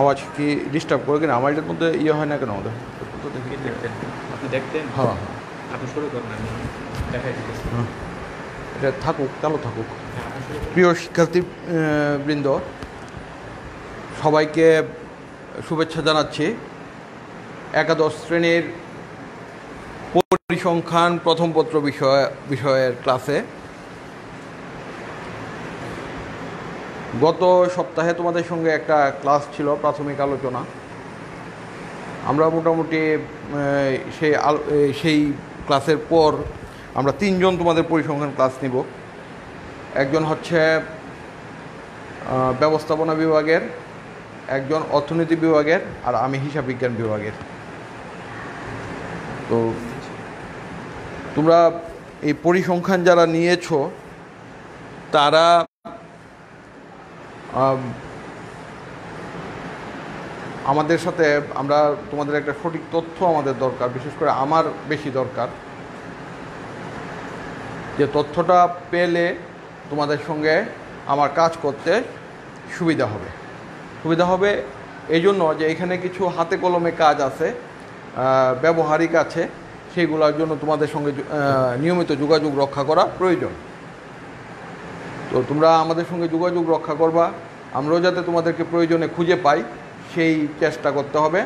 আওয়াজ কি ডিস্টার্ব করে কিনা? আমার এটার মধ্যে ইয়ে হয় না কেন আপনি দেখতেন। হ্যাঁ। আপনি শুরু করুন আমি দেখাই এটা থাকুক চালু থাকুক। হ্যাঁ। প্রিয় শিক্ষার্থী বৃন্দ সবাইকে শুভেচ্ছা জানাচ্ছি। একাদশ শ্রেণির পরিসংখ্যান প্রথম পত্র বিষয় বিষয়ের ক্লাসে গত সপ্তাহে তোমাদের সঙ্গে একটা ক্লাস ছিল, প্রাথমিক আলোচনা। আমরা মোটামুটি সেই সেই ক্লাসের পর আমরা তিনজন তোমাদের পরিসংখ্যান ক্লাস নিব। একজন হচ্ছে ব্যবস্থাপনা বিভাগের, একজন অর্থনীতি বিভাগের, আর আমি হিসাব বিজ্ঞান বিভাগের। তো তোমরা এই পরিসংখ্যান যারা নিয়েছো, তারা আমাদের সাথে আমরা তোমাদের একটা সঠিক তথ্য আমাদের দরকার, বিশেষ করে আমার বেশি দরকার। যে তথ্যটা পেলে তোমাদের সঙ্গে আমার কাজ করতে সুবিধা হবে। সুবিধা হবে এই জন্য যে এখানে কিছু হাতে কলমে কাজ আছে ব্যবহারিক আছে, সেইগুলোর জন্য তোমাদের সঙ্গে নিয়মিত যোগাযোগ রক্ষা করা প্রয়োজন। তো তোমরা আমাদের সঙ্গে যোগাযোগ রক্ষা করবা। আমরাও যাতে তোমাদেরকে প্রয়োজনে খুঁজে পাই, সেই চেষ্টা করতে হবে।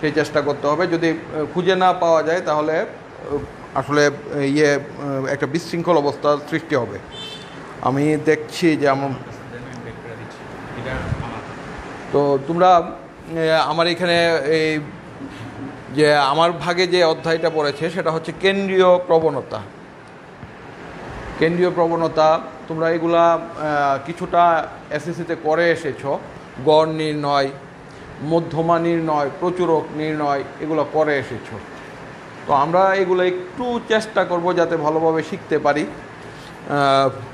সেই চেষ্টা করতে হবে। যদি খুঁজে না পাওয়া যায়, তাহলে আসলে ইয়ে একটা বিশৃঙ্খল অবস্থার সৃষ্টি হবে। আমি দেখছি যে আমার তো তোমরা আমার এখানে এই যে আমার ভাগে যে অধ্যায়টা পড়েছে, সেটা হচ্ছে কেন্দ্রীয় প্রবণতা। কেন্দ্রীয় প্রবণতা তোমরা এগুলা কিছুটা এসএসসিতে করে এসেছ। গড় নির্ণয় মধ্যমা নির্ণয় প্রচুরক নির্ণয়, এগুলো করে এসেছ। তো আমরা এগুলো একটু চেষ্টা করব যাতে ভালোভাবে শিখতে পারি।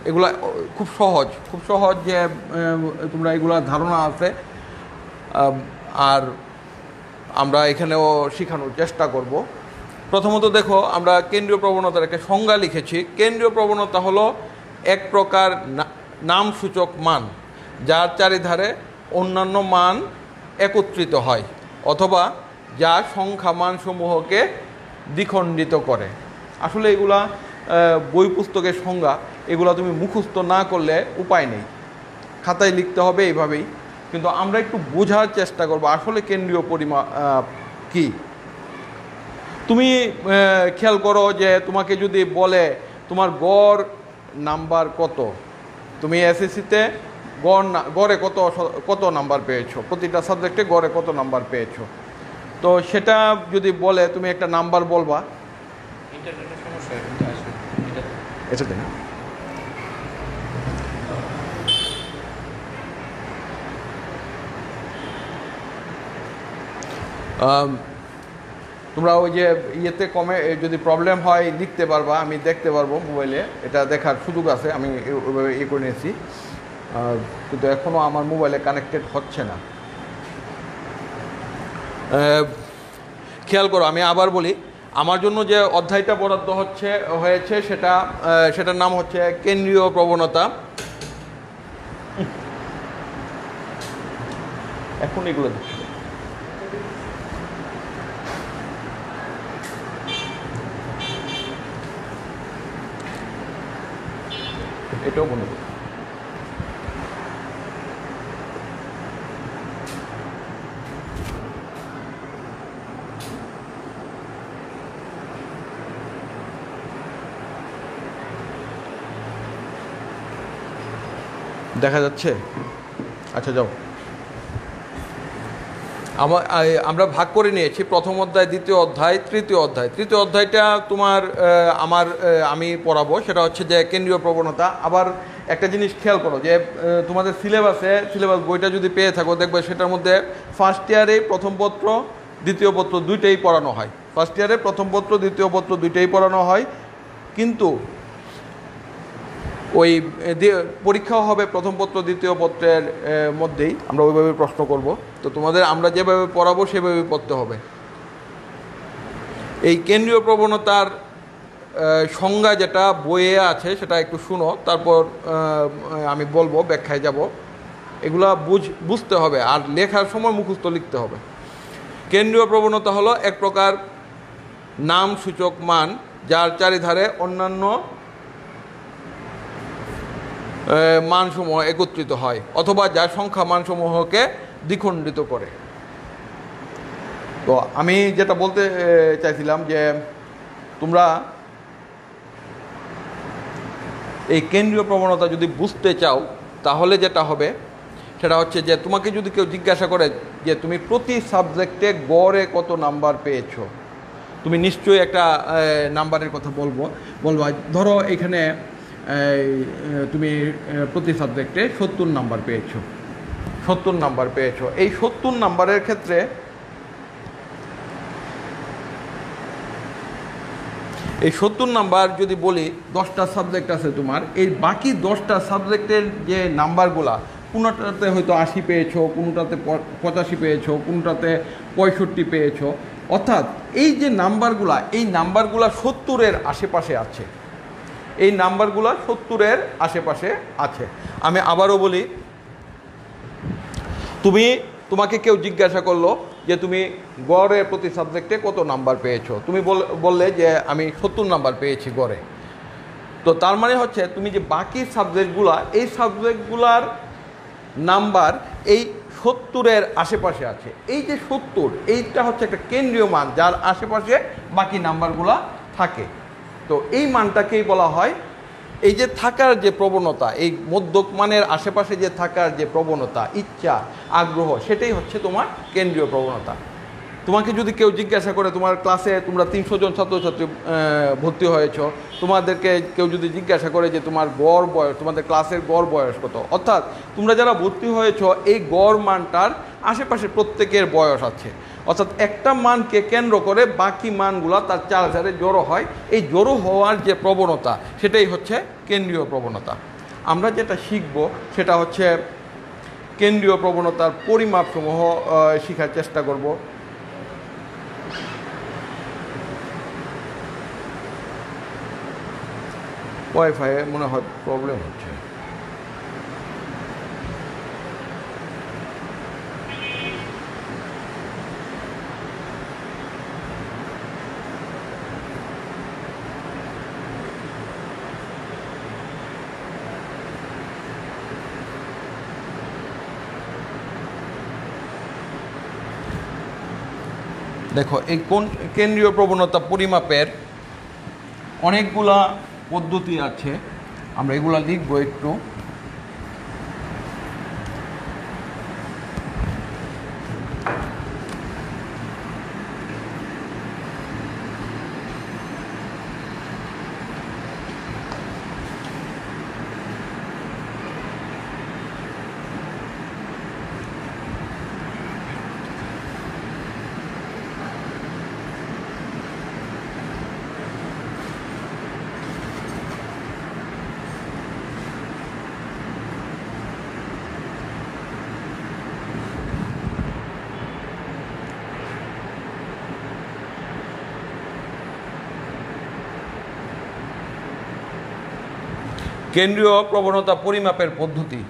এগুলা খুব সহজ খুব সহজ যে তোমরা এগুলা ধারণা আছে। আর আমরা এখানেও শেখানোর চেষ্টা করব। প্রথমত দেখো, আমরা কেন্দ্রীয় প্রবণতার একটা সংজ্ঞা লিখেছি। কেন্দ্রীয় প্রবণতা হলো এক প্রকার নামসূচক মান, যার চারিধারে অন্যান্য মান একত্রিত হয়, অথবা যা সংখ্যা মানসমূহকে দ্বিখণ্ডিত করে। আসলে এগুলা বই পুস্তকের সংজ্ঞা, এগুলা তুমি মুখস্থ না করলে উপায় নেই। খাতায় লিখতে হবে এইভাবেই, কিন্তু আমরা একটু বোঝার চেষ্টা করব, আসলে কেন্দ্রীয় পরিমা কি? তুমি খেয়াল করো যে তোমাকে যদি বলে তোমার গড় নাম্বার কত? তুমি এসএসসিতে গড় গড়ে কত কত নাম্বার পেয়েছ? প্রতিটা সাবজেক্টে গড়ে কত নাম্বার পেয়েছ? তো সেটা যদি বলে তুমি একটা নাম্বার বলবা। এটা আম, তোমরা ওই যে ইয়েতে কমে যদি প্রবলেম হয়, লিখতে পারবা, আমি দেখতে পারব মোবাইলে এটা দেখার সুযোগ আছে, আমি ওইভাবে ইয়ে করে নিয়েছি। কিন্তু এখনও আমার মোবাইলে কানেক্টেড হচ্ছে না। খেয়াল করো, আমি আবার বলি, আমার জন্য যে অধ্যায়টা বরাদ্দ হচ্ছে, হয়েছে সেটা সেটার নাম হচ্ছে কেন্দ্রীয় প্রবণতা। এখন এগুলো এটাও বন্ধ করো। দেখা যাচ্ছে আচ্ছা যাও আমার ভাগ করে নিয়েছি। প্রথম অধ্যায়, দ্বিতীয় অধ্যায়, তৃতীয় অধ্যায়। তৃতীয় অধ্যায়টা তোমার আমার আমি পড়াবো। সেটা হচ্ছে যে কেন্দ্রীয় প্রবণতা। আবার একটা জিনিস খেয়াল করো যে তোমাদের সিলেবাসে, সিলেবাস বইটা যদি পেয়ে থাকো, দেখবে সেটার মধ্যে ফার্স্ট ইয়ারে প্রথম পত্র, দ্বিতীয় পত্র দুইটাই পড়ানো হয়। ফার্স্ট ইয়ারে প্রথম পত্র, দ্বিতীয় পত্র দুইটাই পড়ানো হয়। কিন্তু ওই পরীক্ষাও হবে প্রথম পত্র, দ্বিতীয় পত্রের মধ্যেই। আমরা ওইভাবে প্রশ্ন করব। তো তোমাদের, আমরা যেভাবে পড়াবো সেভাবে পড়তে হবে। এই কেন্দ্রীয় প্রবণতার সংজ্ঞা যেটা বইয়ে আছে, সেটা একটু শুনো। তারপর আমি বলব, ব্যাখ্যায় যাব। এগুলা বুঝ, বুঝতে হবে। আর লেখার সময় মুখস্থ লিখতে হবে। কেন্দ্রীয় প্রবণতা হলো এক প্রকার নাম সূচক মান, যার চারিধারে অন্যান্য মানসমূহ একত্রিত হয়, অথবা যার সংখ্যা মানসমূহকে দ্বিখণ্ডিত করে। তো আমি যেটা বলতে চাইছিলাম যে তোমরা এই কেন্দ্রীয় প্রবণতা যদি বুঝতে চাও, তাহলে যেটা হবে, সেটা হচ্ছে যে তোমাকে যদি কেউ জিজ্ঞাসা করে যে তুমি প্রতি সাবজেক্টে গড়ে কত নাম্বার পেয়েছ, তুমি নিশ্চয়ই একটা নাম্বারের কথা বলব, বলবা, ধরো এখানে তুমি প্রতি সাবজেক্টে সত্তর নাম্বার পেয়েছ। সত্তর নাম্বার পেয়েছ। এই সত্তর নাম্বারের ক্ষেত্রে এই সত্তর নাম্বার যদি বলি, দশটা সাবজেক্ট আছে তোমার। এই বাকি দশটা সাবজেক্টের যে নাম্বারগুলা, কোনোটাতে হয়তো আশি পেয়েছ, কোনোটাতে পঁচাশি পেয়েছ, কোনোটাতে পঁয়ষট্টি পেয়েছ, অর্থাৎ এই যে নাম্বারগুলা, এই নাম্বারগুলা সত্তরের আশেপাশে আছে। এই নাম্বারগুলো সত্তরের আশেপাশে আছে। আমি আবারও বলি, তুমি, তোমাকে কেউ জিজ্ঞাসা করল যে তুমি গড়ে প্রতি সাবজেক্টে কত নাম্বার পেয়েছ? তুমি বল- বললে যে আমি সত্তর নাম্বার পেয়েছি গড়ে। তো তার মানে হচ্ছে তুমি যে বাকি সাবজেক্টগুলা এই সাবজেক্টগুলার নাম্বার এই সত্তরের আশেপাশে আছে। এই যে সত্তর, এইটা হচ্ছে একটা কেন্দ্রীয় মান, যার আশেপাশে বাকি নাম্বারগুলা থাকে। তো এই মানটাকেই বলা হয় এই যে থাকার যে প্রবণতা, এই মধ্যক মানের আশেপাশে যে থাকার যে প্রবণতা, ইচ্ছা, আগ্রহ, সেটাই হচ্ছে তোমার কেন্দ্রীয় প্রবণতা। তোমাকে যদি কেউ জিজ্ঞাসা করে, তোমার ক্লাসে তোমরা তিনশো জন ছাত্রছাত্রী ভর্তি হয়েছ, তোমাদেরকে কেউ যদি জিজ্ঞাসা করে যে তোমার গড় বয়স, তোমাদের ক্লাসের গড় বয়স কত? অর্থাৎ তোমরা যারা ভর্তি হয়েছ, এই গড় মানটার আশেপাশে প্রত্যেকের বয়স আছে। অর্থাৎ একটা মানকে কেন্দ্র করে বাকি মানগুলা তার চারধারে জড়ো হয়। এই জড়ো হওয়ার যে প্রবণতা, সেটাই হচ্ছে কেন্দ্রীয় প্রবণতা। আমরা যেটা শিখব, সেটা হচ্ছে কেন্দ্রীয় প্রবণতার পরিমাপসমূহ শেখার চেষ্টা করব। ওয়াইফাই মনে হয় প্রবলেম হচ্ছে। দেখো এই কোন কেন্দ্রীয় প্রবণতা পরিমাপের অনেকগুলা পদ্ধতি আছে। আমরা এগুলা লিখব একটু। কেন্দ্রীয় প্রবণতা পরিমাপের পদ্ধতি।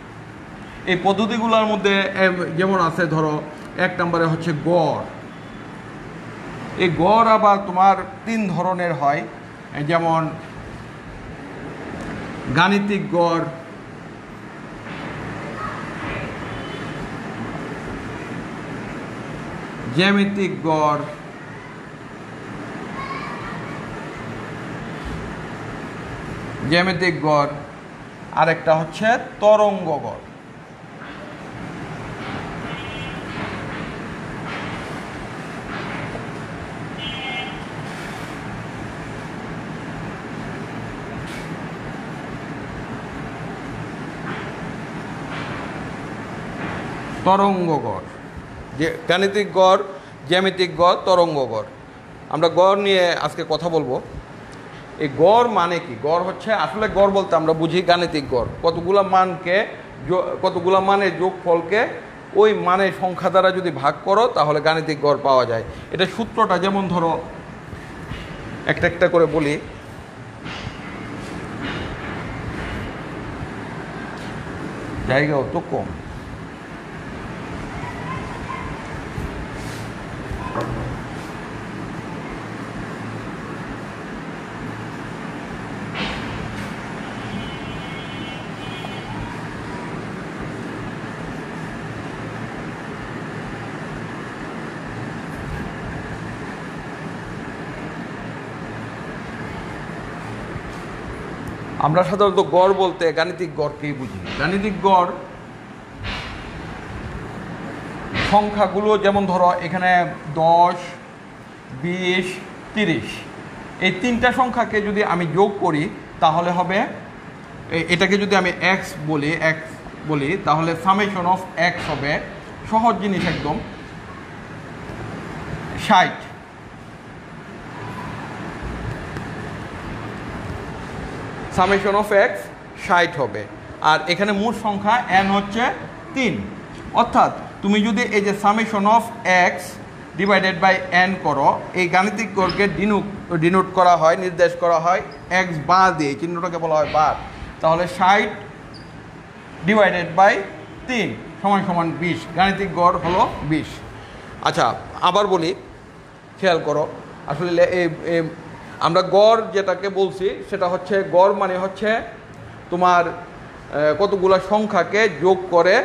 এই পদ্ধতিগুলোর মধ্যে যেমন আছে ধরো, এক নম্বরে হচ্ছে গড়। এই গড় আবার তোমার তিন ধরনের হয়। যেমন গাণিতিক গড়, জ্যামিতিক গড় জ্যামিতিক গড় আরেকটা হচ্ছে তরঙ্গ গড়। তরঙ্গ গড়। যে গাণিতিক গড়, জ্যামিতিক গড়, তরঙ্গ গড়। আমরা গড় নিয়ে আজকে কথা বলব। এই গড় মানে কি? গড় হচ্ছে, আসলে গড় বলতে আমরা বুঝি গাণিতিক গড়। কতগুলা মানকে কতগুলা মানের যোগফলকে ওই মানের সংখ্যা দ্বারা যদি ভাগ করো, তাহলে গাণিতিক গড় পাওয়া যায়। এটা সূত্রটা যেমন ধরো, একটা একটা করে বলি। জায়গাও তো কম। আমরা সাধারণত গড় বলতে গাণিতিক গড়কেই বুঝি? গাণিতিক গড় সংখ্যাগুলো যেমন ধরো এখানে দশ, বিশ, তিরিশ। এই তিনটা সংখ্যাকে যদি আমি যোগ করি, তাহলে হবে এটাকে যদি আমি এক্স বলি এক্স বলি, তাহলে সামেশন অফ এক্স হবে সহজ জিনিস একদম। ষাট। সামেশন অফ এক্স ষাট হবে। আর এখানে মোট সংখ্যা এন হচ্ছে তিন। অর্থাৎ তুমি যদি এই যে summation of x divided by n করো, এই গাণিতিক গড়কে ডিনোট ডিনোট করা হয়, নির্দেশ করা হয় এক্স বা দিয়ে, চিহ্নটাকে বলা হয় বার তাহলে ষাট ডিভাইডেড বাই তিন সমান সমান বিশ। গাণিতিক গড় হলো বিশ। আচ্ছা আবার বলি, খেয়াল করো। আসলে এই আমরা গড় যেটাকে বলছি, সেটা হচ্ছে গড় মানে হচ্ছে তোমার কতগুলা সংখ্যাকে যোগ করে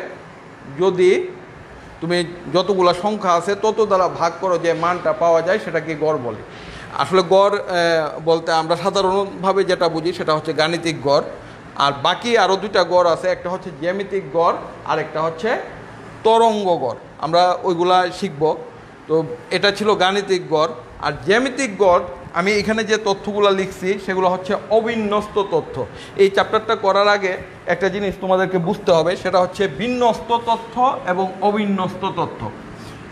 যদি তুমি যতগুলা সংখ্যা আছে, তত দ্বারা ভাগ করো যে মানটা পাওয়া যায়, সেটাকে গড় বলে। আসলে গড় বলতে আমরা সাধারণভাবে যেটা বুঝি, সেটা হচ্ছে গাণিতিক গড়। আর বাকি আরও দুইটা গড় আছে, একটা হচ্ছে জ্যামিতিক গড় আর একটা হচ্ছে তরঙ্গ গড়। আমরা ওইগুলা শিখব। তো এটা ছিল গাণিতিক গড়। আর জ্যামিতিক গড় আমি এখানে যে তথ্যগুলো লিখছি, সেগুলো হচ্ছে অবিন্যস্ত তথ্য। এই চ্যাপ্টারটা করার আগে একটা জিনিস তোমাদেরকে বুঝতে হবে, সেটা হচ্ছে বিন্যস্ত তথ্য এবং অবিন্যস্ত তথ্য।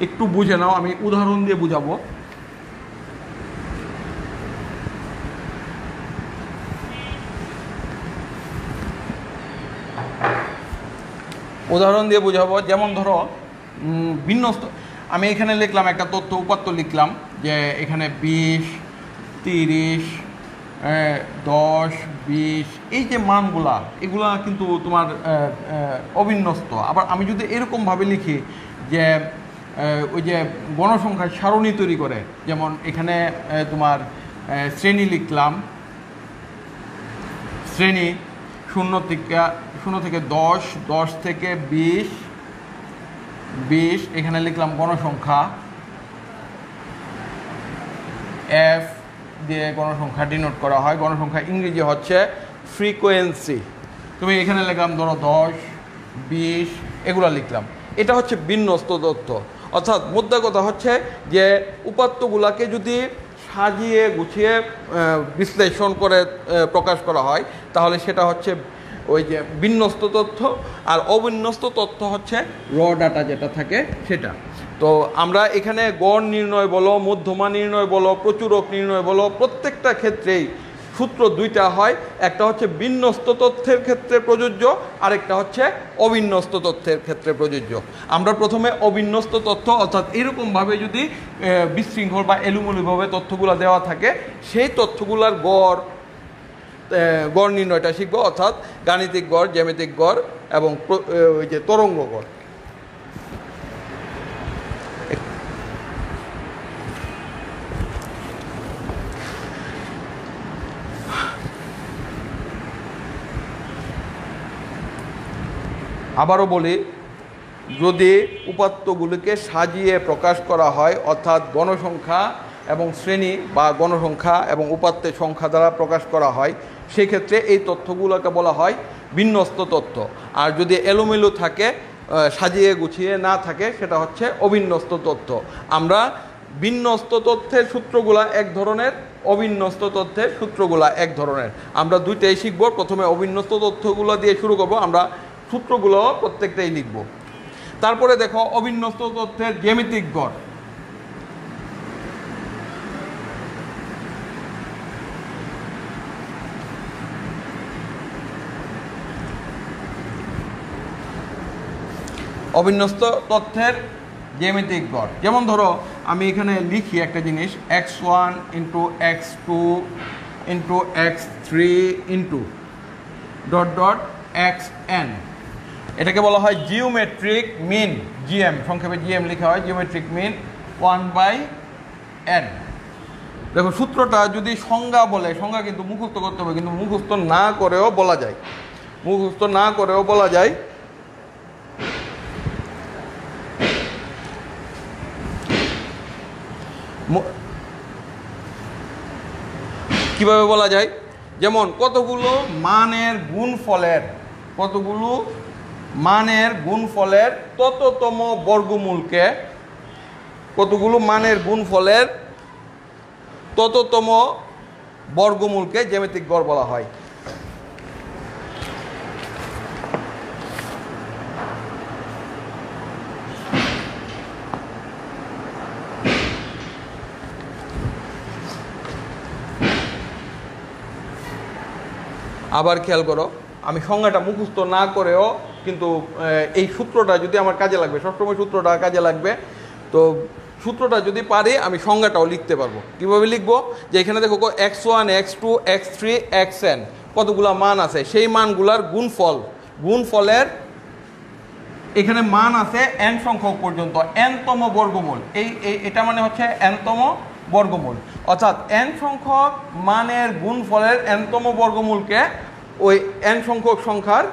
একটু বুঝে নাও, আমি উদাহরণ দিয়ে বুঝাবো। উদাহরণ দিয়ে বোঝাবো, যেমন ধরো বিন্যস্ত আমি এখানে লিখলাম একটা তথ্য, উপাত্ত লিখলাম, যে এখানে বিশ তিরিশ দশ, বিশ, এই যে মানগুলা, এগুলা কিন্তু তোমার অবিন্যস্ত। আবার আমি যদি এরকমভাবে লিখি যে ওই যে গণসংখ্যার সারণী তৈরি করে, যেমন এখানে তোমার শ্রেণি লিখলাম, শ্রেণি, শূন্য থেকে শূন্য থেকে দশ দশ থেকে বিশ বিশ, এখানে লিখলাম গণসংখ্যা, এফ দিয়ে গণসংখ্যা ডিনোট করা হয়। গণসংখ্যা ইংরেজি হচ্ছে ফ্রিকোয়েন্সি তুমি এখানে লিখলাম ধরো দশ, বিশ, এগুলো লিখলাম। এটা হচ্ছে বিন্যস্ত তথ্য। অর্থাৎ মুদ্রা কথা হচ্ছে যে উপাত্তগুলাকে যদি সাজিয়ে গুছিয়ে বিশ্লেষণ করে প্রকাশ করা হয়, তাহলে সেটা হচ্ছে ওই যে বিন্যস্ত তথ্য। আর অবিন্যস্ত তথ্য হচ্ছে র ডাটা যেটা থাকে সেটা। তো আমরা এখানে গড় নির্ণয় বলো, মধ্যমা নির্ণয় বলো, প্রচুরক নির্ণয় বলো, প্রত্যেকটা ক্ষেত্রেই সূত্র দুইটা হয়। একটা হচ্ছে বিন্যস্ত তথ্যের ক্ষেত্রে প্রযোজ্য, আরেকটা হচ্ছে অবিন্যস্ত তথ্যের ক্ষেত্রে প্রযোজ্য। আমরা প্রথমে অবিন্যস্ত তথ্য, অর্থাৎ এরকমভাবে যদি বিশৃঙ্খল বা এলুমুলিভাবে তথ্যগুলো দেওয়া থাকে, সেই তথ্যগুলার গড় গড় নির্ণয়টা শিখব, অর্থাৎ গাণিতিক গড়, জ্যামিতিক গড় এবং ওই যে তরঙ্গ গড়। আবারও বলি, যদি উপাত্তগুলিকে সাজিয়ে প্রকাশ করা হয়, অর্থাৎ গণসংখ্যা এবং শ্রেণি বা গণসংখ্যা এবং উপাত্তের সংখ্যা দ্বারা প্রকাশ করা হয়, সেক্ষেত্রে এই তথ্যগুলোকে বলা হয় বিন্যস্ত তথ্য। আর যদি এলোমেলো থাকে সাজিয়ে গুছিয়ে না থাকে, সেটা হচ্ছে অবিন্যস্ত তথ্য। আমরা বিন্যস্ত তথ্যের সূত্রগুলা এক ধরনের, অবিন্যস্ত তথ্যের সূত্রগুলা এক ধরনের। আমরা দুইটাই শিখব। প্রথমে অবিন্যস্ত তথ্যগুলো দিয়ে শুরু করব। আমরা সূত্রগুলো প্রত্যেকটাই লিখব। তারপরে দেখো, অবিন্যস্ত তথ্যের জ্যামিতিক গড়। অবিন্যস্ত তথ্যের জ্যামিতিক গড়। যেমন ধরো, আমি এখানে লিখি একটা জিনিস, x one into x two into x three into dot dot x n. এটাকে বলা হয় জিওমেট্রিক মিন জিএম সংক্ষেপে জিএম লেখা হয় geometric mean one by n দেখো, সূত্রটা যদি সংজ্ঞা বলে, সংজ্ঞা কিন্তু মুখস্থ করতে হবে, কিন্তু মুখস্থ না করেও বলা যায়। মুখস্থ না করেও বলা যায়। কীভাবে বলা যায়? যেমন, কতগুলো মানের গুণফলের, কতগুলো মানের গুণফলের তততম বর্গমূলকে কতগুলো মানের গুণফলের তততম বর্গমূলকে জ্যামিতিক গড় বলা হয়? আবার খেয়াল করো, আমি সংজ্ঞাটা মুখস্থ না করেও কিন্তু এই সূত্রটা যদি আমার কাজে লাগবে, সবসময় সূত্রটা কাজে লাগবে, তো সূত্রটা যদি পারি, আমি সংজ্ঞাটাও লিখতে পারব। কীভাবে লিখব? যে এখানে দেখো x one x two x three x n কতগুলা মান আছে? সেই মানগুলার গুণফল, গুণফলের এখানে মান আছে এন সংখ্যক পর্যন্ত এনতম বর্গমূল। এই এটা মানে হচ্ছে এনতম বর্গমূল। অর্থাৎ এন সংখ্যক মানের গুণফলের এনতম বর্গমূলকে ওই এন সংখ্যক সংখ্যার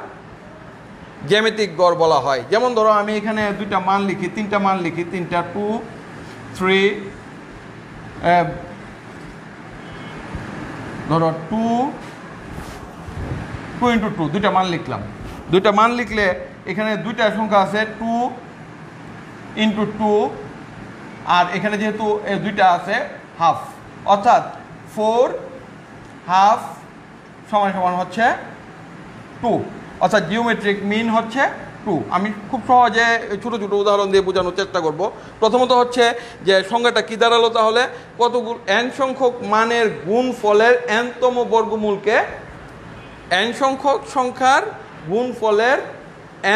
জ্যামিতিক গড় বলা হয়। যেমন ধরো আমি এখানে দুইটা মান লিখি, তিনটা মান লিখি, তিনটা টু, থ্রি ধরো টু টু ইন্টু টু, দুইটা মান লিখলাম। দুইটা মান লিখলে এখানে দুইটা সংখ্যা আছে টু ইন্টু টু, আর এখানে যেহেতু দুইটা আছে, হাফ। অর্থাৎ ফোর হাফ সমান সমান হচ্ছে টু। অর্থাৎ জিওমেট্রিক মিন হচ্ছে টু আমি খুব সহজে ছোটো ছোটো উদাহরণ দিয়ে বোঝানোর চেষ্টা করব। প্রথমত হচ্ছে যে সংখ্যাটা কী দাঁড়াল তাহলে? কতগুলো এন সংখ্যক মানের গুণ ফলের এনতম বর্গমূলকে এন সংখ্যক সংখ্যার গুণফলের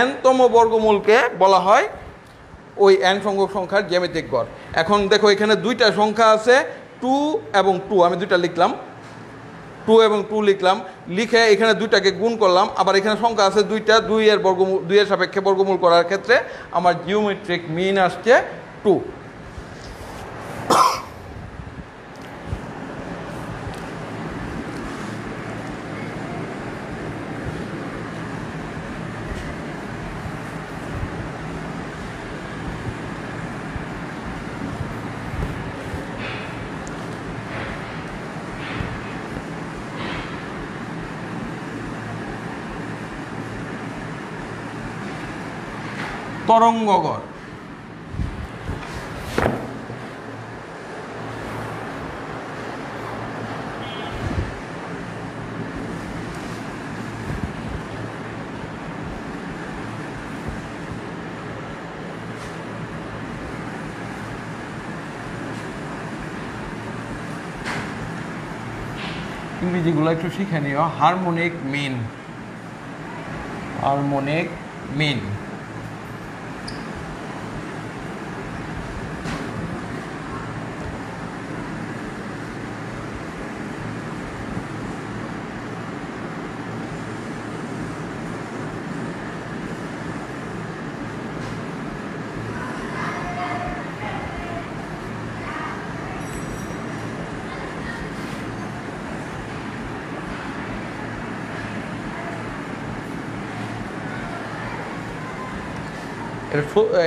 এনতম বর্গমূলকে বলা হয় ওই এন সংখ্যক সংখ্যার জ্যামিতিক গড়। এখন দেখো এখানে দুইটা সংখ্যা আছে টু এবং টু আমি দুইটা লিখলাম। টু এবং টু লিখলাম, লিখে এখানে দুইটাকে গুণ করলাম, আবার এখানে সংখ্যা আছে দুইটা, দুই এর বর্গমূল দুইয়ের সাপেক্ষে বর্গমূল করার ক্ষেত্রে আমার জিওমেট্রিক মিন আসছে টু তরঙ্গগড় ইংরেজিগুলো একটু শিখে নিও। হারমোনিক মিন হারমোনিক মিন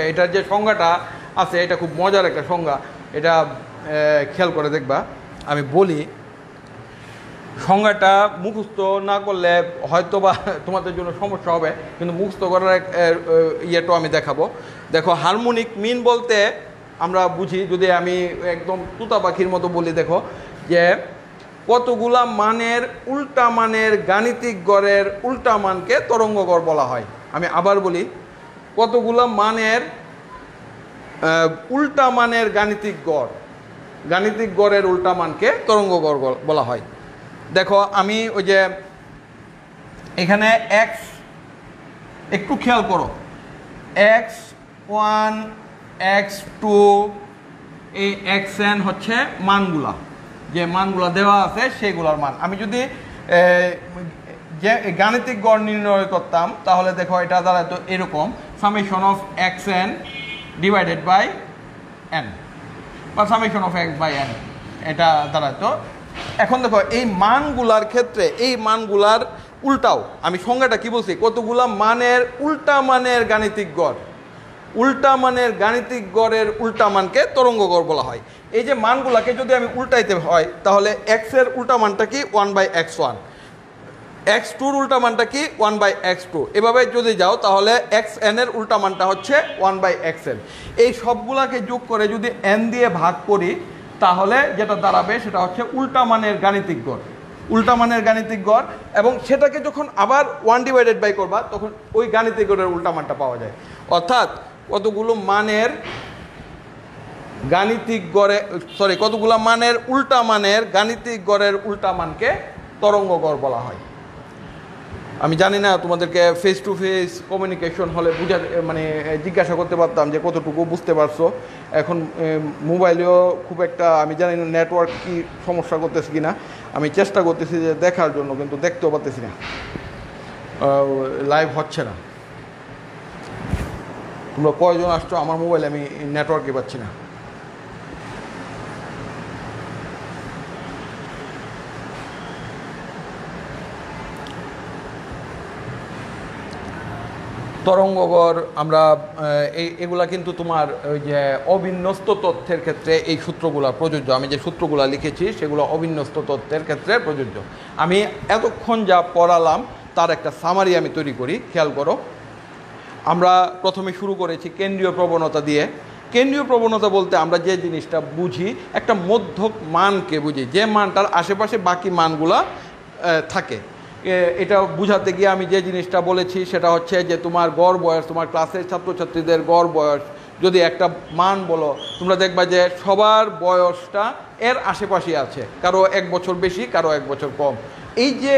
এটার যে সংজ্ঞাটা আছে, এটা খুব মজার একটা সংজ্ঞা। এটা খেয়াল করে দেখবা। আমি বলি, সংজ্ঞাটা মুখস্থ না করলে হয়তো বা তোমাদের জন্য সমস্যা হবে, কিন্তু মুখস্থ করার এক ইয়েটাও আমি দেখাবো। দেখো, হারমোনিক মিন বলতে আমরা বুঝি, যদি আমি একদম তুতা পাখির মতো বলি, দেখো, যে কতগুলা মানের উল্টা মানের গাণিতিক গড়ের উল্টা মানকে তরঙ্গগড় বলা হয়। আমি আবার বলি কতগুলা মানের উল্টা মানের গাণিতিক গড়? গাণিতিক গড়ের উল্টা মানকে তরঙ্গ গড় বলা হয়। দেখো, আমি ওই যে এখানে এক্স একটু খেয়াল করো। এক্স ওয়ান এক্স টু, এই এক্স এন হচ্ছে মানগুলা। যে মানগুলা দেওয়া আছে সেগুলোর মান। আমি যদি যে গাণিতিক গড় নির্ণয় করতাম, তাহলে দেখো এটা দাঁড়াতো এরকম। Of x n divided by n বা summation of x by n এটা দাঁড়াতো এখন দেখো, এই মানগুলার ক্ষেত্রে, এই মানগুলার উল্টাও। আমি সংজ্ঞাটা কি বলছি? কতগুলা মানের উল্টা মানের গাণিতিক গড়? উল্টা মানের গাণিতিক গড়ের উল্টা মানকে তরঙ্গ গড় বলা হয়। এই যে মানগুলাকে যদি আমি উল্টাইতে হয়, তাহলে এক্সের উল্টা মানটা কি? One by x one x টুর উল্টা মানটা কি? ওয়ান বাই এক্স টু এভাবে যদি যাও, তাহলে এক্স এন এর উল্টা মানটা হচ্ছে ওয়ান বাই এক্স এন এই সবগুলাকে যোগ করে যদি এন দিয়ে ভাগ করি, তাহলে যেটা দাঁড়াবে সেটা হচ্ছে উল্টা মানের গাণিতিক গড়। উল্টা মানের গাণিতিক গড় এবং সেটাকে যখন আবার ওয়ান ডিভাইডেড বাই করবা, তখন ওই গাণিতিক গড়ের উল্টা মানটা পাওয়া যায়। অর্থাৎ কতগুলো মানের গাণিতিক গড়ে সরি কতগুলো মানের উল্টা মানের গাণিতিক গড়ের উল্টা মানকে তরঙ্গ গড় বলা হয়। আমি জানি না তোমাদেরকে ফেস টু ফেস কমিউনিকেশন হলে বুঝা মানে জিজ্ঞাসা করতে পারতাম যে কতটুকু বুঝতে পারছ। এখন মোবাইলেও খুব একটা, আমি জানি না নেটওয়ার্ক কি সমস্যা করতেছে কি না আমি চেষ্টা করতেছি যে দেখার জন্য, কিন্তু দেখতেও পারতেছি না। লাইভ হচ্ছে না। তোমরা কয়জন আসছো? আমার মোবাইলে আমি নেটওয়ার্কই পাচ্ছি না। তরঙ্গগড়, আমরা এগুলা কিন্তু তোমার ওই যে অবিন্যস্ত তথ্যের ক্ষেত্রে এই সূত্রগুলা প্রযোজ্য। আমি যে সূত্রগুলা লিখেছি, সেগুলো অবিন্যস্ত তথ্যের ক্ষেত্রে প্রযোজ্য। আমি এতক্ষণ যা পড়ালাম, তার একটা সামারি আমি তৈরি করি, খেয়াল করো। আমরা প্রথমে শুরু করেছি কেন্দ্রীয় প্রবণতা দিয়ে। কেন্দ্রীয় প্রবণতা বলতে আমরা যে জিনিসটা বুঝি, একটা মধ্যক মানকে বুঝি। যে মানটার আশেপাশে বাকি মানগুলা থাকে। এটা বুঝাতে গিয়ে আমি যে জিনিসটা বলেছি, সেটা হচ্ছে যে তোমার গড় বয়স, তোমার ক্লাসের ছাত্রছাত্রীদের গড় বয়স, যদি একটা মান বলো, তোমরা দেখবা যে সবার বয়সটা এর আশেপাশে আছে, কারও এক বছর বেশি, কারও এক বছর কম। এই যে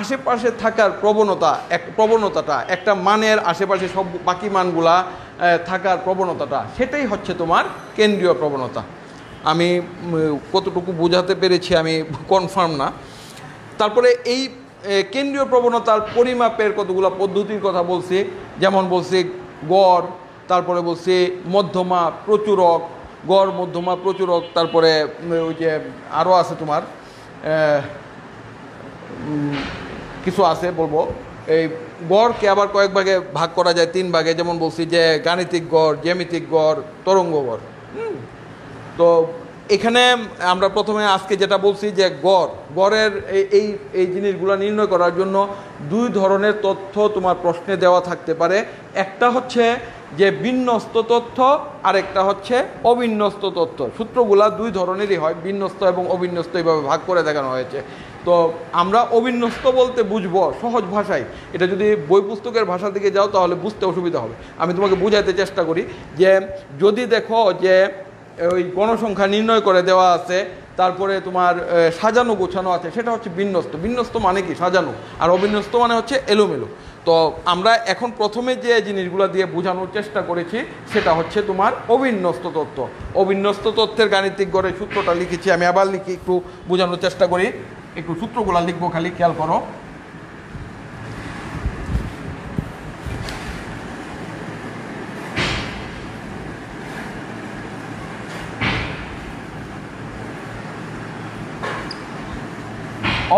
আশেপাশে থাকার প্রবণতা, এক, প্রবণতাটা, একটা মানের আশেপাশে সব বাকি মানগুলা থাকার প্রবণতাটা, সেটাই হচ্ছে তোমার কেন্দ্রীয় প্রবণতা। আমি কতটুকু বোঝাতে পেরেছি আমি কনফার্ম না। তারপরে এই কেন্দ্রীয় প্রবণতার পরিমাপের কতগুলো পদ্ধতির কথা বলছি, যেমন বলছি গড়, তারপরে বলছি মধ্যমা প্রচুরক, গড়, মধ্যমা প্রচুরক, তারপরে ওই যে আরও আছে তোমার কিছু আছে বলব এই গড়কে আবার কয়েক ভাগে ভাগ করা যায়, তিন ভাগে, যেমন বলছি যে গাণিতিক গড়, জ্যামিতিক গড়, তরঙ্গ গড়? তো এখানে আমরা প্রথমে আজকে যেটা বলছি যে গড়, গড়ের এই- এই জিনিসগুলো নির্ণয় করার জন্য দুই ধরনের তথ্য তোমার প্রশ্নে দেওয়া থাকতে পারে। একটা হচ্ছে যে বিন্যস্ত তথ্য, আরেকটা হচ্ছে অবিন্যস্ত তথ্য। সূত্রগুলা দুই ধরনেরই হয়, বিন্যস্ত এবং অবিন্যস্ত এইভাবে ভাগ করে দেখানো হয়েছে। তো আমরা অবিন্যস্ত বলতে বুঝব সহজ ভাষায়। এটা যদি বই পুস্তকের ভাষা থেকে যাও তাহলে বুঝতে অসুবিধা হবে। আমি তোমাকে বুঝাইতে চেষ্টা করি যে যদি দেখো যে ওই গণসংখ্যা নির্ণয় করে দেওয়া আছে, তারপরে তোমার সাজানো গোছানো আছে, সেটা হচ্ছে বিন্যস্ত। বিন্যস্ত মানে কি? সাজানো। আর অবিন্যস্ত মানে হচ্ছে এলোমেলো। তো আমরা এখন প্রথমে যে জিনিসগুলো দিয়ে বোঝানোর চেষ্টা করেছি, সেটা হচ্ছে তোমার অবিন্যস্ত তত্ত্ব। অবিন্যস্ত তথ্যের গাণিতিক গড়ে সূত্রটা লিখেছি, আমি আবার লিখি একটু বোঝানোর চেষ্টা করি। একটু সূত্রগুলো লিখব খালি, খেয়াল করো।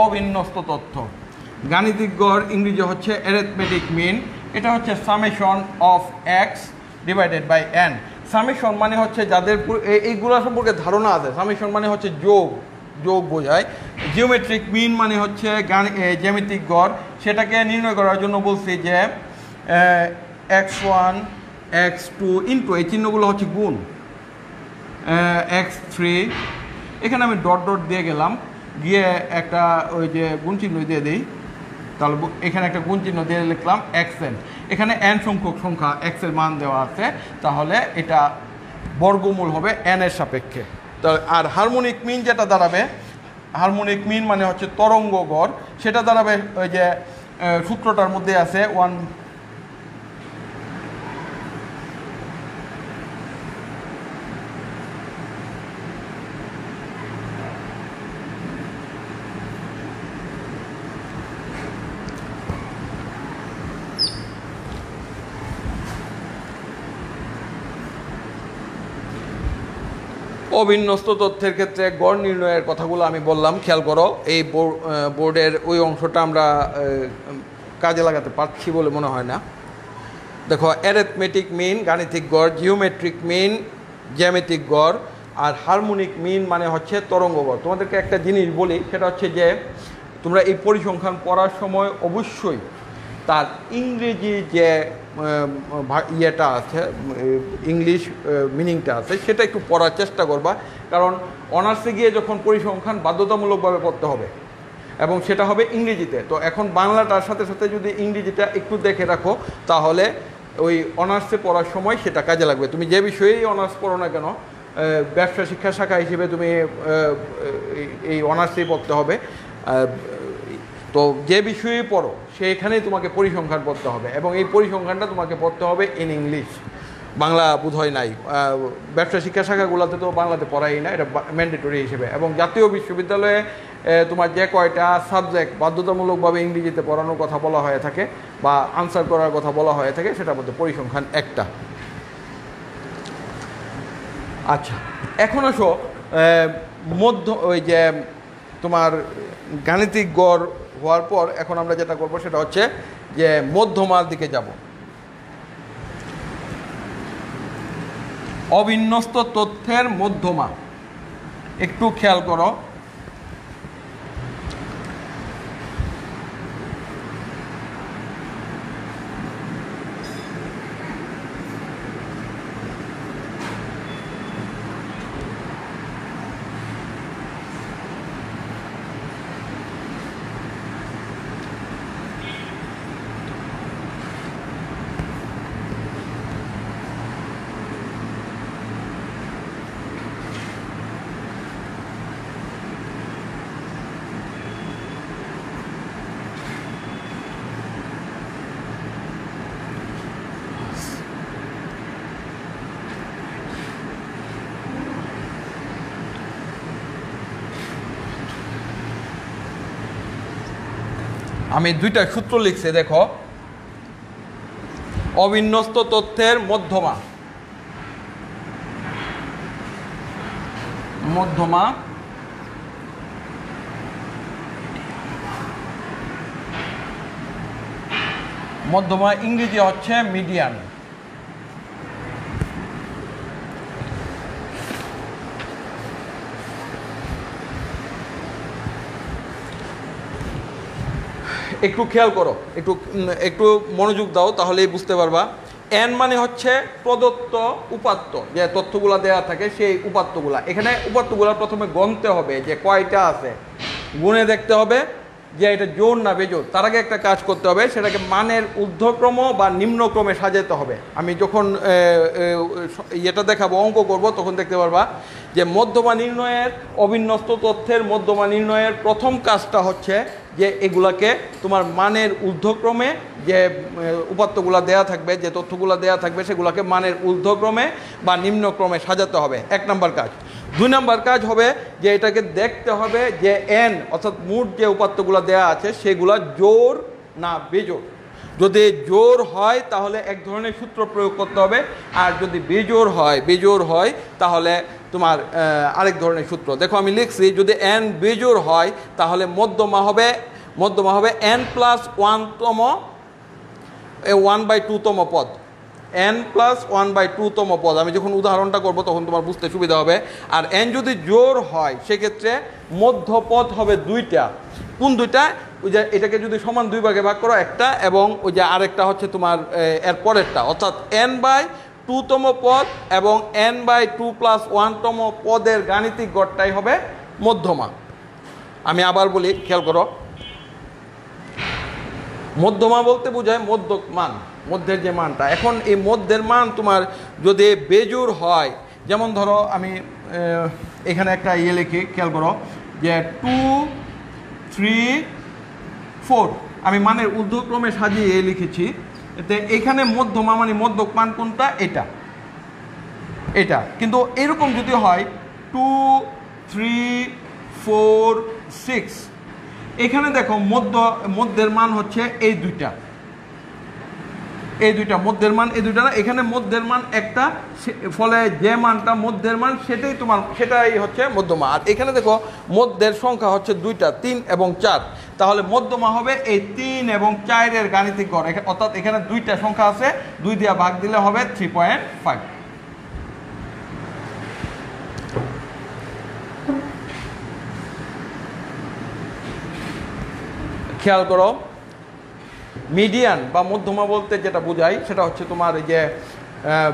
অবিন্যস্ত তথ্য। গাণিতিক গড় ইংরেজি হচ্ছে অ্যারেথমেটিক মিন এটা হচ্ছে summation of x divided by n summation মানে হচ্ছে যাদের এইগুলো সম্পর্কে ধারণা আছে। সামেশন মানে হচ্ছে যোগ যোগ বোঝায়। জিওমেট্রিক মিন মানে হচ্ছে জ্যামিতিক গড়। সেটাকে নির্ণয় করার জন্য বলছি যে x one x two into এই চিহ্নগুলো হচ্ছে গুণ। এক্স থ্রি এখানে আমি ডট ডট দিয়ে গেলাম। গিয়ে একটা ওই যে গুণ চিহ্ন দিয়ে দিই। তাহলে এখানে একটা গুণ চিহ্ন দিয়ে লিখলাম এক্স এন এখানে এন সংখ্যক সংখ্যা এক্সের মান দেওয়া আছে। তাহলে এটা বর্গমূল হবে এন এর সাপেক্ষে। তা আর হারমোনিক মিন যেটা দাঁড়াবে হারমোনিক মিন মানে হচ্ছে তরঙ্গ গড়। সেটা দাঁড়াবে ওই যে সূত্রটার মধ্যে আছে ওয়ান অবিন্যস্ত তথ্যের ক্ষেত্রে গড় নির্ণয়ের কথাগুলো আমি বললাম, খেয়াল করো। এই বোর- বোর্ডের ওই অংশটা আমরা কাজে লাগাতে পারছি বলে মনে হয় না। দেখো অ্যারেথমেটিক মিন গাণিতিক গড় জিওমেট্রিক মিন জ্যামিতিক গড়, আর হারমোনিক মিন মানে হচ্ছে তরঙ্গ গড়। তোমাদেরকে একটা জিনিস বলি, সেটা হচ্ছে যে তোমরা এই পরিসংখ্যান পড়ার সময় অবশ্যই তার ইংরেজি যে ইয়েটা আছে ইংলিশ মিনিংটা আছে, সেটা একটু পড়ার চেষ্টা করবা। কারণ অনার্সে গিয়ে যখন পরিসংখ্যান বাধ্যতামূলকভাবে পড়তে হবে, এবং সেটা হবে ইংরেজিতে, তো এখন বাংলাটার সাথে সাথে যদি ইংরেজিটা একটু দেখে রাখো, তাহলে ওই অনার্সে পড়ার সময় সেটা কাজে লাগবে। তুমি যে বিষয়েই অনার্স পড়ো না কেন ব্যবসা শিক্ষা শাখা হিসেবে তুমি এই- অনার্সেই পড়তে হবে। তো যে বিষয়ে পড়ো সেখানেই তোমাকে পরিসংখ্যান পড়তে হবে এবং এই পরিসংখ্যানটা তোমাকে পড়তে হবে ইন ইংলিশ বাংলা বোধহয় নাই। ব্যবসা শিক্ষা শাখাগুলোতে তো বাংলাতে পড়াই না, এটা ম্যান্ডেটরি হিসেবে। এবং জাতীয় বিশ্ববিদ্যালয়ে তোমার যে কয়টা সাবজেক্ট বাধ্যতামূলকভাবে ইংরেজিতে পড়ানোর কথা বলা হয়ে থাকে বা আনসার করার কথা বলা হয়ে থাকে, সেটার মধ্যে পরিসংখ্যান একটা। আচ্ছা এখন আসো মধ্য ওই যে তোমার গাণিতিক গড় হওয়ার পর এখন আমরা যেটা করব সেটা হচ্ছে যে মধ্যমার দিকে যাব। অবিন্যস্ত তথ্যের মধ্যমা। একটু খেয়াল করো। আমি দুইটা সূত্র লিখছি দেখো। অবিন্যস্ত তথ্যের মধ্যমা। মধ্যমা। মধ্যমা ইংরেজি হচ্ছে মিডিয়ান একটু খেয়াল করো, একটু একটু মনোযোগ দাও তাহলেই বুঝতে পারবা। এন মানে হচ্ছে প্রদত্ত উপাত্ত, যে তথ্যগুলা দেওয়া থাকে সেই উপাত্তগুলা। এখানে উপাত্তগুলা প্রথমে গণতে হবে যে কয়টা আছে। গুনে দেখতে হবে যে এটা জোর না বেজোর তার আগে একটা কাজ করতে হবে সেটাকে মানের ঊর্ধ্বক্রম বা নিম্নক্রমে সাজাতে হবে। আমি যখন এ, এ, দেখাবো অঙ্ক করব তখন দেখতে পারবা যে মধ্যমা নির্ণয়ের অবিন্যস্ত তথ্যের মধ্যমা নির্ণয়ের প্রথম কাজটা হচ্ছে যে এগুলাকে তোমার মানের ঊর্ধ্বক্রমে যে উপাত্তগুলো দেয়া থাকবে যে তথ্যগুলো দেয়া থাকবে সেগুলোকে মানের ঊর্ধ্বক্রমে বা নিম্নক্রমে সাজাতে হবে। এক নম্বর কাজ। দুই নাম্বার কাজ হবে যে এটাকে দেখতে হবে যে এন অর্থাৎ মোট যে উপাত্তগুলো দেয়া আছে সেগুলো জোর না বেজোর। যদি জোর হয় তাহলে এক ধরনের সূত্র প্রয়োগ করতে হবে, আর যদি বেজোর হয় বেজোর হয়, তাহলে তোমার আরেক ধরনের সূত্র। দেখো আমি লিখছি, যদি এন বেজোর হয়, তাহলে মধ্যমা হবে মধ্যমা হবে এন প্লাস ওয়ানতম ওয়ান বাই টুতম পদ। এন প্লাস ওয়ান বাই টুতম পদ। আমি যখন উদাহরণটা করব, তখন তোমার বুঝতে সুবিধা হবে। আর এন যদি জোর হয়, সেক্ষেত্রে মধ্যপদ হবে দুইটা। কোন দুইটা? ওই যে এটাকে যদি সমান দুই ভাগে ভাগ করো, একটা এবং ওই যে আরেকটা হচ্ছে তোমার এর পরেরটা। অর্থাৎ এন বাই টুতম পদ এবং এন বাই টু প্লাস ওয়ানতম পদের গাণিতিক গড়টাই হবে মধ্যমা। আমি আবার বলি, খেয়াল করো। মধ্যমা বলতে বোঝায় মধ্যক মান। মধ্যের যে মানটা। এখন এই মধ্যের মান তোমার যদি বেজুর হয়, যেমন ধরো আমি এখানে একটা ইয়ে লিখি, খেয়াল করো, যে টু থ্রি ফোর আমি মানের ঊর্ধ্বক্রমে সাজিয়ে লিখেছি, এতে এখানে মধ্যমা মানে মধ্যক মান কোনটা? এটা। এটা। কিন্তু এরকম যদি হয় টু থ্রি ফোর সিক্স এখানে দেখো মধ্য, মধ্যের মান হচ্ছে এই দুইটা। এই দুইটা মধ্যের মান, এই দুইটা না, এখানে মধ্যের মান একটা ফলে যে মানটা মধ্যের মান, সেটাই তোমার, সেটাই হচ্ছে মধ্যমা। আর এখানে দেখো, মধ্যের সংখ্যা হচ্ছে দুইটা, তিন এবং চার। তাহলে মধ্যমা হবে এই তিন এবং চারের গাণিতিক গড়। অর্থাৎ এখানে দুইটা সংখ্যা আছে, দুই দিয়া ভাগ দিলে হবে থ্রি পয়েন্ট ফাইভ। খেয়াল করো মিডিয়ান বা মধ্যমা বলতে যেটা বোঝায় সেটা হচ্ছে তোমার এই যে আহ,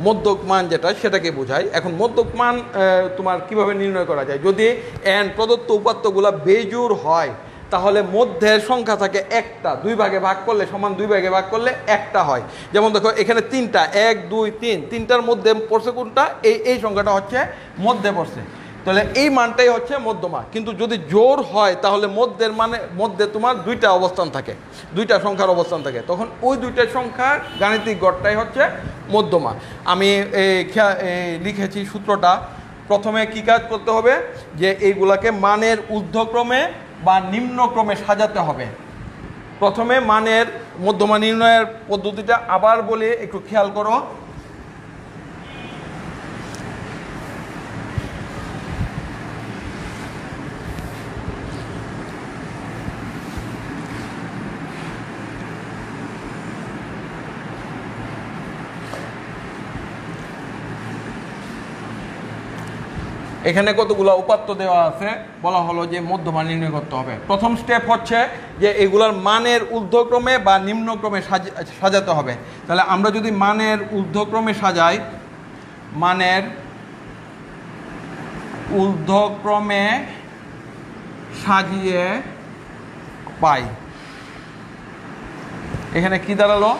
মধ্যক মান যেটা সেটাকে বোঝায় এখন মধ্যক মান আহ, তোমার কীভাবে নির্ণয় করা যায়? যদি এন প্রদত্ত উপাত্তগুলা বেজুর হয় তাহলে মধ্যের সংখ্যা থাকে একটা। দুই ভাগে ভাগ করলে সমান দুই ভাগে ভাগ করলে একটা হয়। যেমন দেখো এখানে তিনটা এক দুই তিন। তিনটার মধ্যে পড়ছে কোনটা? এই এই সংখ্যাটা হচ্ছে মধ্যে পড়ছে। তাহলে এই মানটাই হচ্ছে মধ্যমা। কিন্তু যদি জোর হয়, তাহলে মধ্যের মানে মধ্যে তোমার দুইটা অবস্থান থাকে, দুইটা সংখ্যার অবস্থান থাকে। তখন ওই দুইটা সংখ্যার গাণিতিক গড়টাই হচ্ছে মধ্যমা। আমি এই লিখেছি সূত্রটা। প্রথমে কি কাজ করতে হবে? যে এইগুলাকে মানের ঊর্ধ্বক্রমে বা নিম্নক্রমে সাজাতে হবে। প্রথমে মানের মধ্যমা নির্ণয়ের পদ্ধতিটা আবার বলে একটু খেয়াল করো। এখানে কতগুলো উপাত্ত দেওয়া আছে? বলা হলো যে মধ্যমান নির্ণয় করতে হবে। প্রথম স্টেপ হচ্ছে যে এগুলার মানের ঊর্ধ্বক্রমে বা নিম্নক্রমে সাজ- সাজাতে হবে। তাহলে আমরা যদি মানের ঊর্ধ্বক্রমে সাজাই, মানের ঊর্ধ্বক্রমে সাজিয়ে পাই। এখানে কি দাঁড়াল?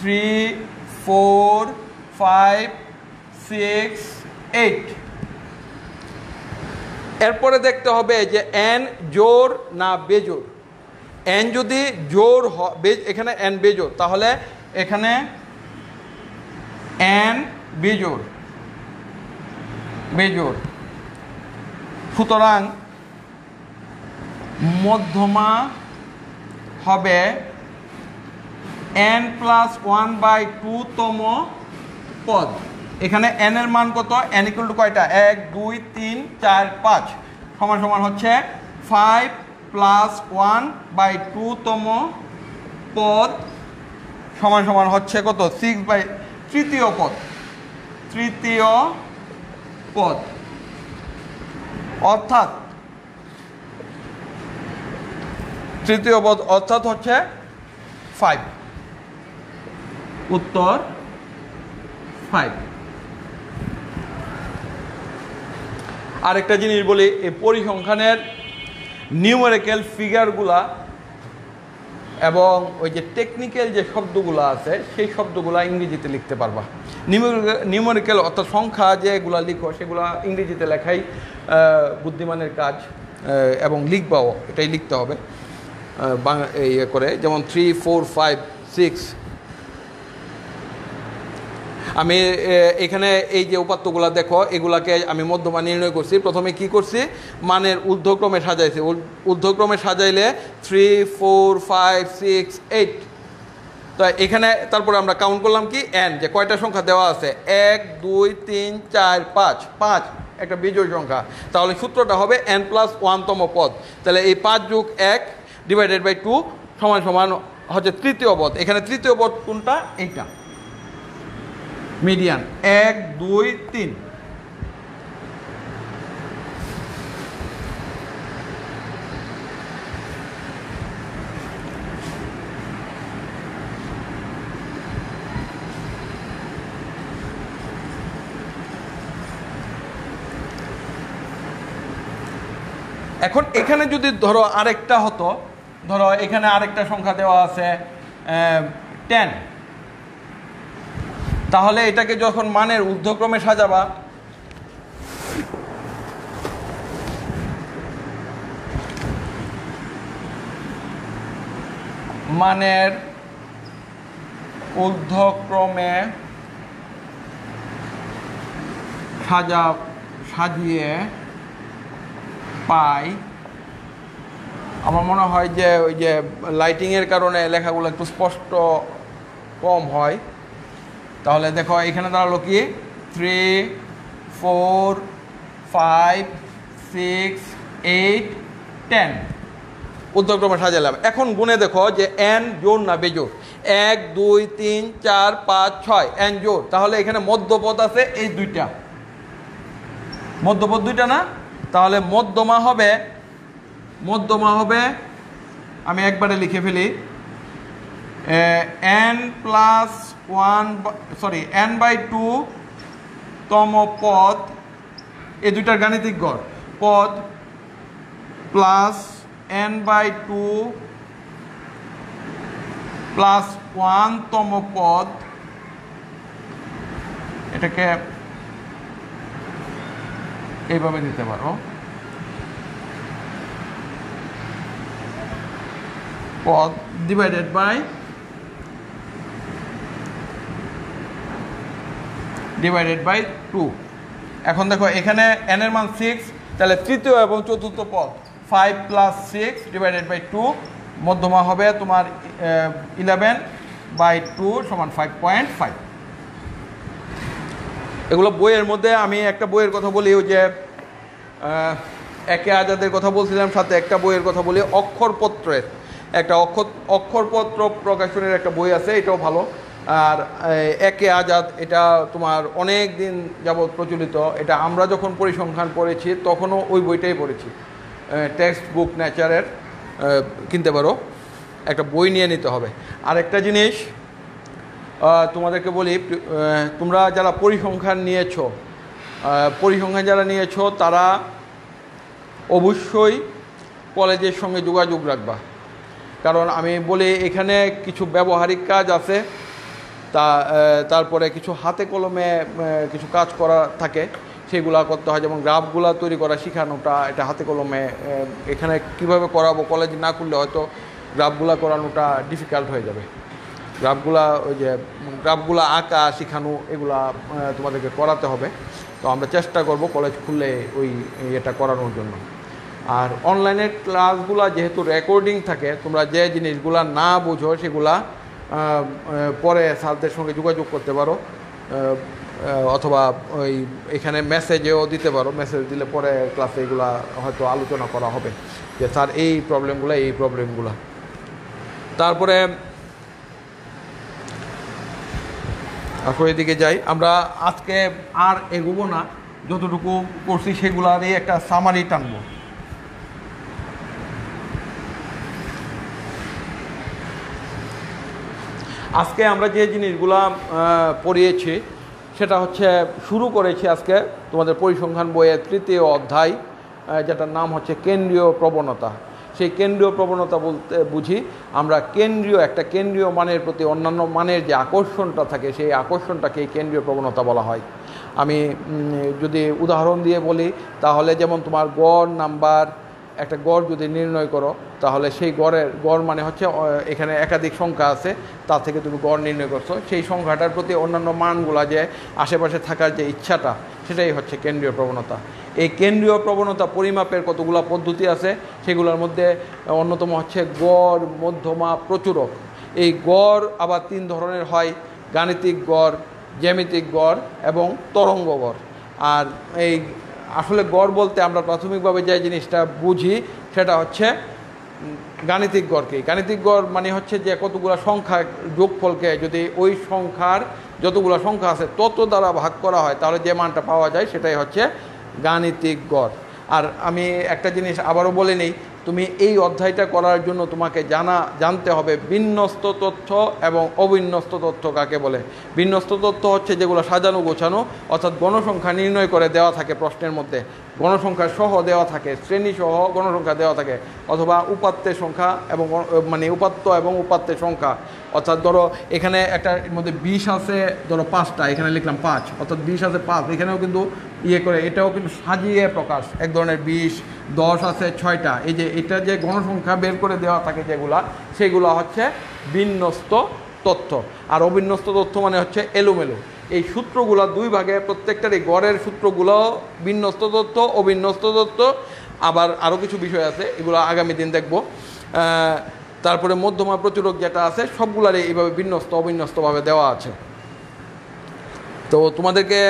Three four five six eight এরপরে দেখতে হবে যে এন জোর না বেজোর। এন যদি জোর এখানে এন বেজোর, তাহলে এখানে এন বেজোর। বেজোর। সুতরাং মধ্যমা হবে n plus one by two তম পদ। এখানে এন এর মান কত? এন ইকুয়াল টু কয়টা? এক, দুই, তিন, চার, পাঁচ। সমান সমান হচ্ছে five plus one by two তম পদ। সমান সমান হচ্ছে কত? সিক্স বাই তৃতীয় পদ। তৃতীয় পদ। অর্থাৎ তৃতীয় পদ অর্থাৎ হচ্ছে ফাইভ উত্তর ফাইভ আরেকটা জিনিস বলি, এই পরিসংখ্যানের নিউমেরিক্যাল ফিগারগুলা এবং ওই যে টেকনিক্যাল যে শব্দগুলো আছে, সেই শব্দগুলো ইংরেজিতে লিখতে পারবা। নিউমেরিক্যাল অর্থাৎ সংখ্যা যেগুলো লিখো, সেগুলো ইংরেজিতে লেখাই বুদ্ধিমানের কাজ এবং লিখবাও, এটাই লিখতে হবে। বাংলা ইয়ে করে, যেমন থ্রি ফোর ফাইভ সিক্স আমি এখানে এই যে উপাত্তগুলো দেখো, এগুলাকে আমি মধ্যমা নির্ণয় করছি। প্রথমে কি করছি? মানের ঊর্ধ্বক্রমে সাজাইছি। ঊর- ঊর্ধ্বক্রমে সাজাইলে three four five six eight তো এখানে, তারপরে আমরা কাউন্ট করলাম কি? এন যে কয়টা সংখ্যা দেওয়া আছে? এক, দুই, তিন, চার, পাঁচ। পাঁচ, একটা বিজয় সংখ্যা। তাহলে সূত্রটা হবে এন প্লাস ওয়ানতম পদ। তাহলে এই পাঁচ যোগ এক ডিভাইডেড বাই টু সমান সমান হচ্ছে তৃতীয় পদ। এখানে তৃতীয় পদ কোনটা? এইটা। মিডিয়ান। এক, দুই, তিন। এখন এখানে যদি ধরো আরেকটা হতো, ধরো এখানে আরেকটা সংখ্যা দেওয়া আছে টেন তাহলে এটাকে যখন মানের ঊর্ধ্বক্রমে সাজাবা, মানের ঊর্ধ্বক্রমে সাজা, সাজিয়ে পাই। আমার মনে হয় যে ওই যে লাইটিংয়ের কারণে লেখাগুলো একটু স্পষ্ট কম হয়। তাহলে দেখো এখানে দাঁড়াল কি? Three four five six eight ten উদ্যোগক্রমে সাজালাম এখন গুণে দেখো যে এন জোর না বেজোর এক, দুই, তিন, চার, পাঁচ, ছয়। এন জোর তাহলে এখানে মধ্যপদ আছে এই দুইটা। মধ্যপদ দুইটা না? তাহলে মধ্যমা হবে মধ্যমা হবে, আমি একবারে লিখে ফেলি। N plus one sorry n by two তম পদ, এই দুইটার গাণিতিক গড়, পদ plus n by two plus one তম পদ, এটাকে এইভাবে দিতে পারো। পদ divided by divided by two এখন দেখো, এখানে এন এর মান সিক্স তাহলে তৃতীয় এবং চতুর্থ পদ five plus six divided by two মধ্যমা হবে তোমার ইলেভেন বাই টু সমান ফাইভ পয়েন্ট ফাইভ এগুলো বইয়ের মধ্যে আমি একটা বইয়ের কথা বলি, ওই যে একে আজাদের কথা বলছিলাম, সাথে একটা বইয়ের কথা বলি, অক্ষরপত্রের। একটা অক্ষর অক্ষরপত্র প্রকাশনের একটা বই আছে, এটাও ভালো। আর একে আজাদ, এটা তোমার অনেক দিন যাবৎ প্রচলিত। এটা আমরা যখন পরিসংখ্যান পড়েছি, তখনও ওই বইটাই পড়েছি। টেক্সট বুক নেচারের কিনতে পারো। একটা বই নিয়ে নিতে হবে। আর একটা জিনিস তোমাদেরকে বলি তোমরা যারা পরিসংখ্যান নিয়েছো পরিসংখ্যান যারা নিয়েছো, তারা অবশ্যই কলেজের সঙ্গে যোগাযোগ রাখবা। কারণ আমি বলি, এখানে কিছু ব্যবহারিক কাজ আছে। তা তারপরে কিছু হাতে কলমে কিছু কাজ করা থাকে সেগুলা করতে হয়। যেমন গ্রাফগুলা তৈরি করা শেখানোটা, এটা হাতে কলমে এখানে কীভাবে করাবো কলেজ না করলে হয়তো গ্রাফগুলা করানোটা ডিফিকাল্ট হয়ে যাবে। গ্রাফগুলা, ওই যে, গ্রাফগুলা আঁকা, শেখানো, এগুলা তোমাদেরকে করাতে হবে। তো আমরা চেষ্টা করব কলেজ খুললে ওই এটা করানোর জন্য। আর অনলাইনের ক্লাসগুলা যেহেতু রেকর্ডিং থাকে, তোমরা যে জিনিসগুলা না বুঝো, সেগুলা পরে স্যারদের সঙ্গে যোগাযোগ করতে পারো। অথবা ওই এখানে মেসেজেও দিতে পারো। মেসেজ দিলে পরে ক্লাসে এগুলা হয়তো আলোচনা করা হবে যে, স্যার, এই প্রবলেমগুলো এই প্রবলেমগুলো তারপরে তারপর এদিকে যাই। আমরা আজকে আর এগোবো না। যতটুকু করছি সেগুলারই একটা সামারি টানবো। আজকে আমরা যে জিনিসগুলা পড়িয়েছি, সেটা হচ্ছে শুরু করেছি আজকে তোমাদের পরিসংখ্যান বইয়ের তৃতীয় অধ্যায় যেটার নাম হচ্ছে কেন্দ্রীয় প্রবণতা। সেই কেন্দ্রীয় প্রবণতা বলতে বুঝি আমরা কেন্দ্রীয়, একটা কেন্দ্রীয় মানের প্রতি অন্যান্য মানের যে আকর্ষণটা থাকে, সেই আকর্ষণটাকে কেন্দ্রীয় প্রবণতা বলা হয়। আমি যদি উদাহরণ দিয়ে বলি, তাহলে যেমন তোমার গড় নাম্বার একটা গড় যদি নির্ণয় করো, তাহলে সেই গড়ের, গড় মানে হচ্ছে এখানে একাধিক সংখ্যা আছে তা থেকে তুমি গড় নির্ণয় করছ। সেই সংখ্যাটার প্রতি অন্যান্য মানগুলা যে আশেপাশে থাকার যে ইচ্ছাটা, সেটাই হচ্ছে কেন্দ্রীয় প্রবণতা। এই কেন্দ্রীয় প্রবণতা পরিমাপের কতগুলো পদ্ধতি আছে, সেগুলোর মধ্যে অন্যতম হচ্ছে গড়, মধ্যমা, প্রচুরক। এই গড় আবার তিন ধরনের হয়, গাণিতিক গড়, জ্যামিতিক গড় এবং তরঙ্গ গড়। আর এই আসলে গড় বলতে আমরা প্রাথমিকভাবে যে জিনিসটা বুঝি, সেটা হচ্ছে গাণিতিক গড়কেই গাণিতিক গড় মানে হচ্ছে যে কতগুলো সংখ্যা যোগফলকে যদি ওই সংখ্যার যতগুলো সংখ্যা আছে তত দ্বারা ভাগ করা হয়, তাহলে যে মানটা পাওয়া যায় সেটাই হচ্ছে গাণিতিক গড়। আর আমি একটা জিনিস আবারও বলে নিই তুমি এই অধ্যায়টা করার জন্য তোমাকে জানা, জানতে হবে বিন্যস্ত তথ্য এবং অবিন্যস্ত তথ্য কাকে বলে। বিন্যস্ত তথ্য হচ্ছে যেগুলো সাজানো গোছানো, অর্থাৎ গণসংখ্যা নির্ণয় করে দেওয়া থাকে প্রশ্নের মধ্যে। গণসংখ্যা সহ দেওয়া থাকে, শ্রেণি সহ গণসংখ্যা দেওয়া থাকে, অথবা উপাত্তের সংখ্যা এবং মানে উপাত্ত এবং উপাত্তের সংখ্যা। অর্থাৎ ধরো এখানে একটা এর মধ্যে বিষ আছে, ধরো পাঁচটা, এখানে লিখলাম পাঁচ। অর্থাৎ বিষ আছে পাঁচ, এখানেও কিন্তু ইয়ে করে, এটাও কিন্তু সাজিয়ে প্রকাশ। এক ধরনের বিষ দশ আছে ছয়টা। এই যে এটা যে গণসংখ্যা বের করে দেওয়া থাকে যেগুলা, সেগুলো হচ্ছে বিন্যস্ত তথ্য। আর অবিন্যস্ত তথ্য মানে হচ্ছে এলোমেলো। এই সূত্রগুলো দুই ভাগে, প্রত্যেকটারই গড়ের সূত্রগুলো বিন্যস্ত তথ্য, অবিন্যস্ত তথ্য। আবার আরও কিছু বিষয় আছে, এগুলো আগামী দিন দেখব। তারপরে মধ্যমা প্রতিরোধ যেটা আছে, সবগুলারই এইভাবে বিন্যস্ত, অবিন্যস্তভাবে দেওয়া আছে। তো তোমাদেরকে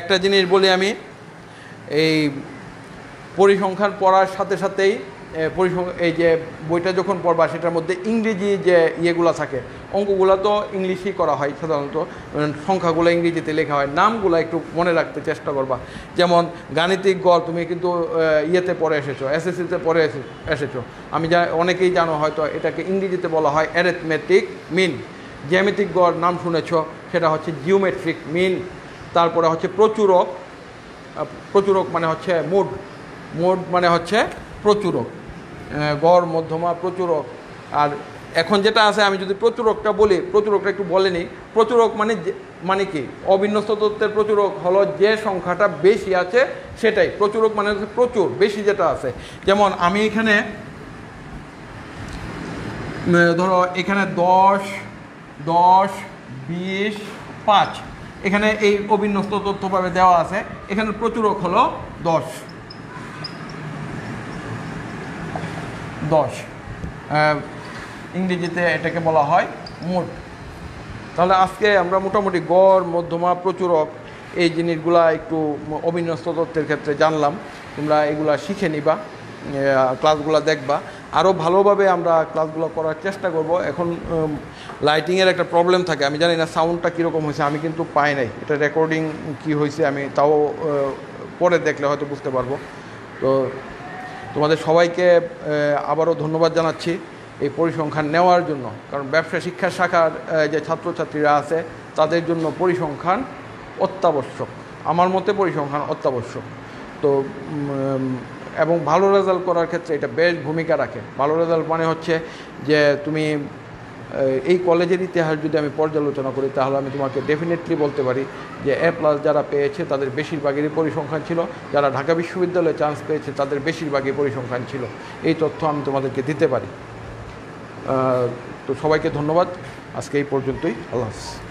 একটা জিনিস বলি আমি, এই পরিসংখ্যান পড়ার সাথে সাথেই এই যে বইটা যখন পড়বা, সেটার মধ্যে ইংরেজি যে ইয়েগুলো থাকে, অঙ্কগুলো তো ইংলিশই করা হয় সাধারণত। সংখ্যাগুলো ইংরেজিতে লেখা হয়, নামগুলো একটু মনে রাখতে চেষ্টা করবা। যেমন, গাণিতিক গড় তুমি কিন্তু ইয়েতে পড়ে এসেছ, এসএসসিতে পড়ে এসে- এসেছ। আমি যা, অনেকেই জানো হয়তো, এটাকে ইংরেজিতে বলা হয় অ্যারেথমেটিক মিন জ্যামিতিক গড় নাম শুনেছো, সেটা হচ্ছে জিওমেট্রিক মিন তারপরে হচ্ছে প্রচুরক প্রচুরক মানে হচ্ছে মুড। মুড মানে হচ্ছে প্রচুরক। গড়, মধ্যমা, প্রচুরক। আর এখন যেটা আছে, আমি যদি প্রচুরকটা বলি, প্রচুরকটা একটু বলে নিই প্রচুরক মানে মানে কি? অবিন্যস্ত তত্ত্বের প্রচুরক হলো যে সংখ্যাটা বেশি আছে, সেটাই। প্রচুরক মানে হচ্ছে প্রচুর, বেশি যেটা আছে। যেমন আমি এখানে ধরো এখানে দশ দশ, বিশ, পাঁচ। এখানে এই অবিন্যস্ত তথ্যভাবে দেওয়া আছে। এখানে প্রচুরক হলো দশ। দশ। ইংরেজিতে এটাকে বলা হয় মোট। তাহলে আজকে আমরা মোটামুটি গড়, মধ্যমা, প্রচুরক এই জিনিসগুলা একটু অবিন্যস্ত তথ্যের ক্ষেত্রে জানলাম। তোমরা এগুলা শিখে নিবা ক্লাসগুলো দেখবা। আরও ভালোভাবে আমরা ক্লাসগুলো করার চেষ্টা করব। এখন লাইটিংয়ের একটা প্রবলেম থাকে। আমি জানি না সাউন্ডটা কীরকম হয়েছে, আমি কিন্তু পাই নাই। এটা রেকর্ডিং কি হয়েছে, আমি তাও পরে দেখলে হয়তো বুঝতে পারব। তো তোমাদের সবাইকে আবারও ধন্যবাদ জানাচ্ছি এই পরিসংখ্যান নেওয়ার জন্য। কারণ ব্যবসা শিক্ষা শাখার যে ছাত্রছাত্রীরা আছে, তাদের জন্য পরিসংখ্যান অত্যাবশ্যক। আমার মতে পরিসংখ্যান অত্যাবশ্যক। তো এবং ভালো রেজাল্ট করার ক্ষেত্রে এটা বেশ ভূমিকা রাখে। ভালো রেজাল্ট মানে হচ্ছে যে তুমি এই কলেজের ইতিহাস যদি আমি পর্যালোচনা করি, তাহলে আমি তোমাকে ডেফিনেটলি বলতে পারি যে এ প্লাস যারা পেয়েছে, তাদের বেশিরভাগেরই পরিসংখ্যান ছিল। যারা ঢাকা বিশ্ববিদ্যালয়ে চান্স পেয়েছে, তাদের বেশিরভাগই পরিসংখ্যান ছিল। এই তথ্য আমি তোমাদেরকে দিতে পারি। তো সবাইকে ধন্যবাদ। আজকে এই পর্যন্তই। আল্লাহ হাফিজ।